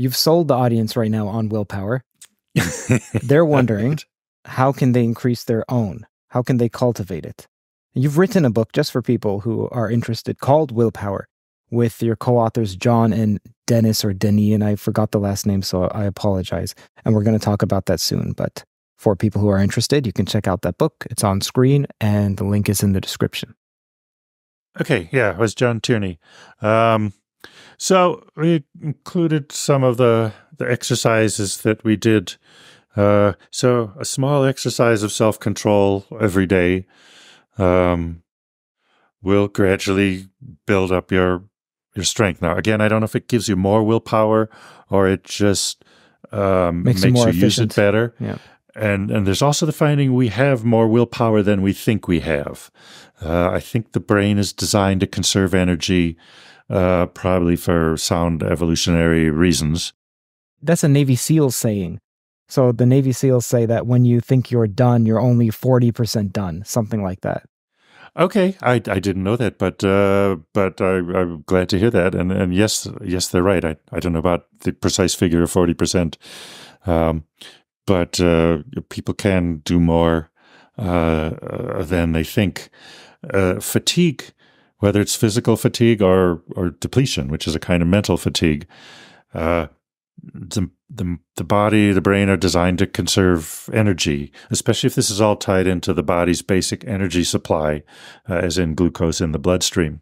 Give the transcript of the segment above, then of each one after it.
You've sold the audience right now on willpower. They're wondering how can they increase their own? How can they cultivate it? You've written a book just for people who are interested called Willpower with your co authors, John and Dennis or Denis, and I forgot the last name, so I apologize. And we're going to talk about that soon. But for people who are interested, you can check out that book. It's on screen, and the link is in the description. Okay, yeah, it was John Tierney. Um, so we included some of the the exercises that we did. Uh, so a small exercise of self control every day um, will gradually build up your your strength. Now, again, I don't know if it gives you more willpower or it just um, makes, makes you efficient. use it better. Yeah. And and there's also the finding we have more willpower than we think we have. Uh, I think the brain is designed to conserve energy, uh, probably for sound evolutionary reasons. That's a Navy SEAL saying. So the Navy SEALs say that when you think you're done, you're only 40% done, something like that. Okay, I, I didn't know that, but uh, but I, am glad to hear that. And and yes, yes, they're right. I, I don't know about the precise figure of forty percent, um, but uh, people can do more uh, uh than they think. Uh, fatigue, whether it's physical fatigue or or depletion, which is a kind of mental fatigue, uh, the, the, the body, the brain are designed to conserve energy, especially if this is all tied into the body's basic energy supply, uh, as in glucose in the bloodstream.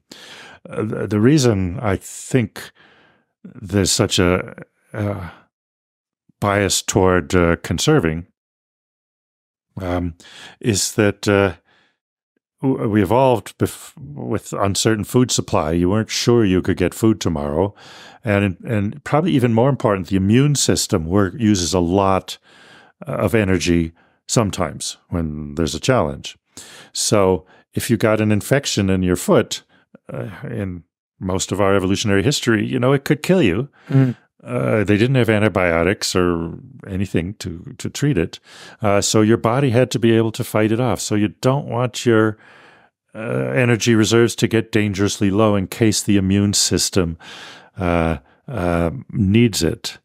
Uh, the, the, reason I think there's such a uh, bias toward uh, conserving um, is that uh, we evolved with uncertain food supply. You weren't sure you could get food tomorrow, and and probably even more important, the immune system work, uses a lot uh, of energy sometimes when there's a challenge. So if you got an infection in your foot, uh, in most of our evolutionary history, you know it could kill you. Mm. Uh, they didn't have antibiotics or anything to to treat it, uh, so your body had to be able to fight it off. So you don't want your uh, energy reserves to get dangerously low in case the immune system uh, uh, needs it.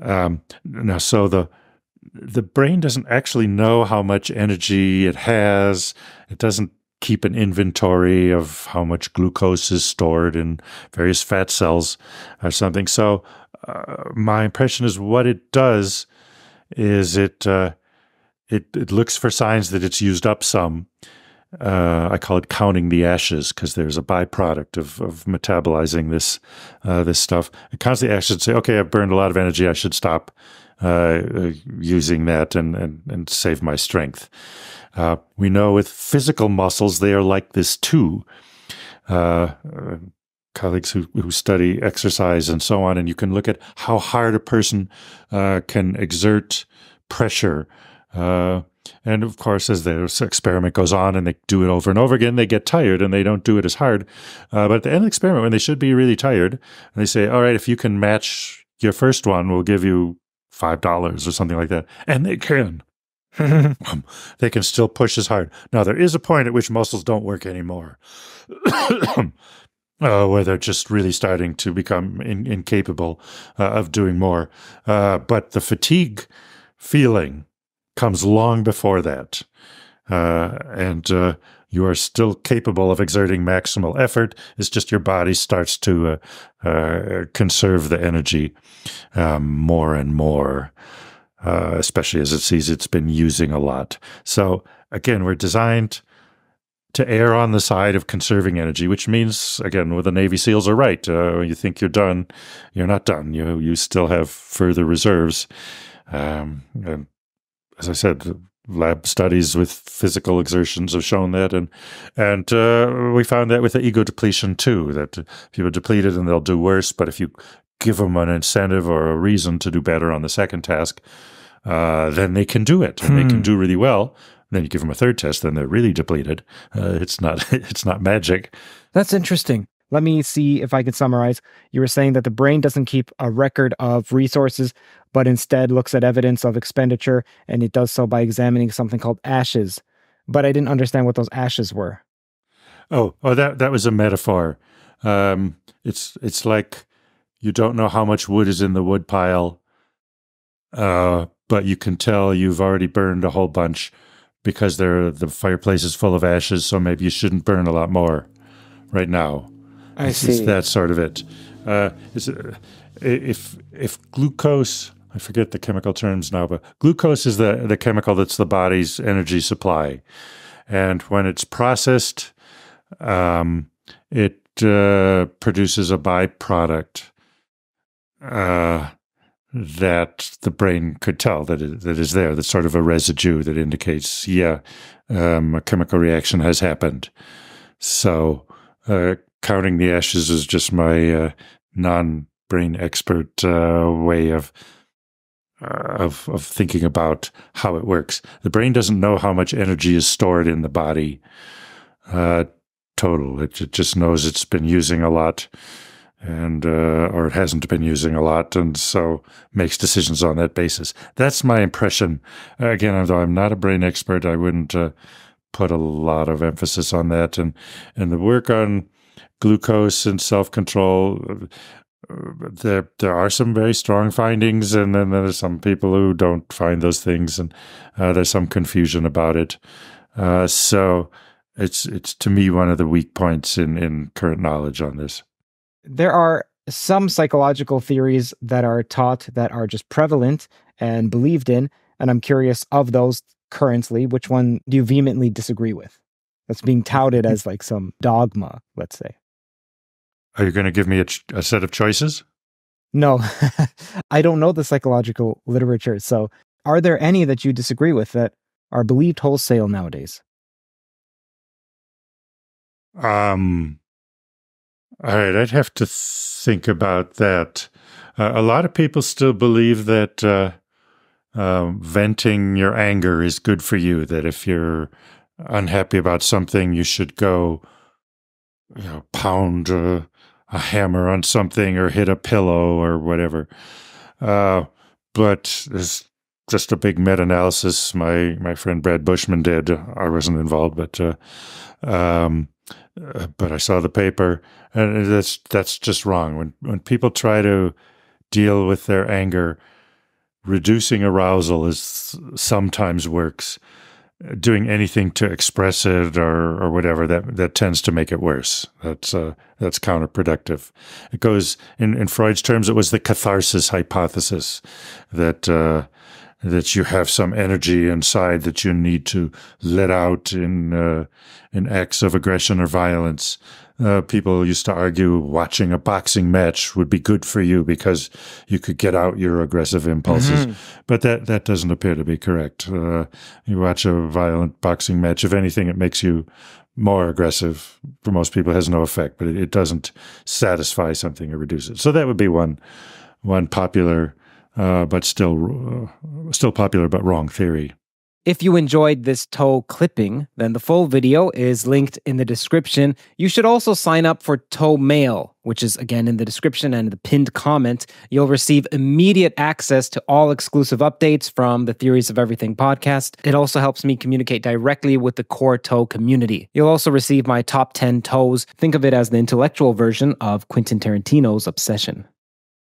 Um, now, so the the brain doesn't actually know how much energy it has. It doesn't keep an inventory of how much glucose is stored in various fat cells or something. So uh, my impression is what it does is it uh, it it looks for signs that it's used up some. Uh, I call it counting the ashes because there's a byproduct of, of metabolizing this uh, this stuff. It counts the ashes and say, okay, I've burned a lot of energy. I should stop uh, using that and, and and save my strength. Uh, we know with physical muscles they are like this too colleagues who, who study exercise and so on, and you can look at how hard a person uh, can exert pressure. Uh, and of course, as the experiment goes on and they do it over and over again, they get tired and they don't do it as hard. Uh, but at the end of the experiment, when they should be really tired, and they say, All right, if you can match your first one, we'll give you $5 or something like that. And they can. um, they can still push as hard. Now, there is a point at which muscles don't work anymore uh, where they're just really starting to become in, incapable uh, of doing more. Uh, but the fatigue feeling comes long before that. Uh, and uh, you are still capable of exerting maximal effort. It's just your body starts to uh, conserve the energy um, more and more. especially as it sees it's been using a lot. So, again, we're designed to err on the side of conserving energy, which means, again, well, the Navy SEALs are right. Uh, you think you're done, you're not done. You you still have further reserves. Um, and as I said, lab studies with physical exertions have shown that, and and uh, we found that with the ego depletion too. That people are depleted and they'll do worse, but if you give them an incentive or a reason to do better on the second task, uh, then they can do it and hmm. they can hmm. do really well then you give them a third test, then they're really depleted. Uh, it's not it's not magic. That's interesting. Let me see if I can summarize. You were saying that the brain doesn't keep a record of resources, but instead looks at evidence of expenditure, and it does so by examining something called ashes. But I didn't understand what those ashes were. Oh, oh, that that was a metaphor. Um, it's it's like you don't know how much wood is in the wood pile, uh, but you can tell you've already burned a whole bunch because the fireplace is full of ashes. So maybe you shouldn't burn a lot more right now. I it's, see. It's that sort of it. Uh, it. If if glucose, I forget the chemical terms now, but glucose is the the chemical that's the body's energy supply, and when it's processed, um, it uh, produces a byproduct uh, that the brain could tell that it, that is there. That's sort of a residue that indicates, yeah, um, a chemical reaction has happened. So uh, counting the ashes is just my uh, non-brain expert uh, way of. Uh, of of thinking about how it works. The brain doesn't know how much energy is stored in the body uh, total. It, it just knows it's been using a lot and uh, or it hasn't been using a lot, and so makes decisions on that basis. That's my impression. Again, although I'm not a brain expert, I wouldn't uh, put a lot of emphasis on that. And and the work on glucose and self control. Uh, there, there are some very strong findings, and then there's some people who don't find those things, and uh, there's some confusion about it. Uh, so, it's it's to me one of the weak points in in current knowledge on this there are some psychological theories that are taught that are just prevalent and believed in. And I'm curious of those currently, which one do you vehemently disagree with? That's being touted as like some dogma, let's say. Are you going to give me a, ch- a set of choices? No, I don't know the psychological literature. So, are there any that you disagree with that are believed wholesale nowadays? Um, all right, I'd have to think about that. Uh, a lot of people still believe that uh, uh, venting your anger is good for you. That if you're unhappy about something, you should go, you know, pound a, a hammer on something or hit a pillow or whatever. Uh, but there's just a big meta-analysis my my friend Brad Bushman did. I wasn't involved, but uh, um, uh, but I saw the paper, and that's that's just wrong. When when people try to deal with their anger, reducing arousal is sometimes works. Doing anything to express it or or whatever that that tends to make it worse. That's uh, that's counterproductive. It goes in in Freud's terms. It was the catharsis hypothesis that. Uh, that you have some energy inside that you need to let out in uh, in acts of aggression or violence. Uh, people used to argue watching a boxing match would be good for you because you could get out your aggressive impulses, mm-hmm. but that that doesn't appear to be correct. Uh, you watch a violent boxing match, if anything, it makes you more aggressive. For most people, it has no effect, but it, it doesn't satisfy something or reduce it. So that would be one one popular uh, but still uh, still popular but wrong theory. If you enjoyed this TOE clipping, then the full video is linked in the description. You should also sign up for TOEmail, which is again in the description and the pinned comment. You'll receive immediate access to all exclusive updates from the Theories of Everything podcast. It also helps me communicate directly with the core TOE community. You'll also receive my top 10 TOEs. Think of it as the intellectual version of Quentin Tarantino's Obsession.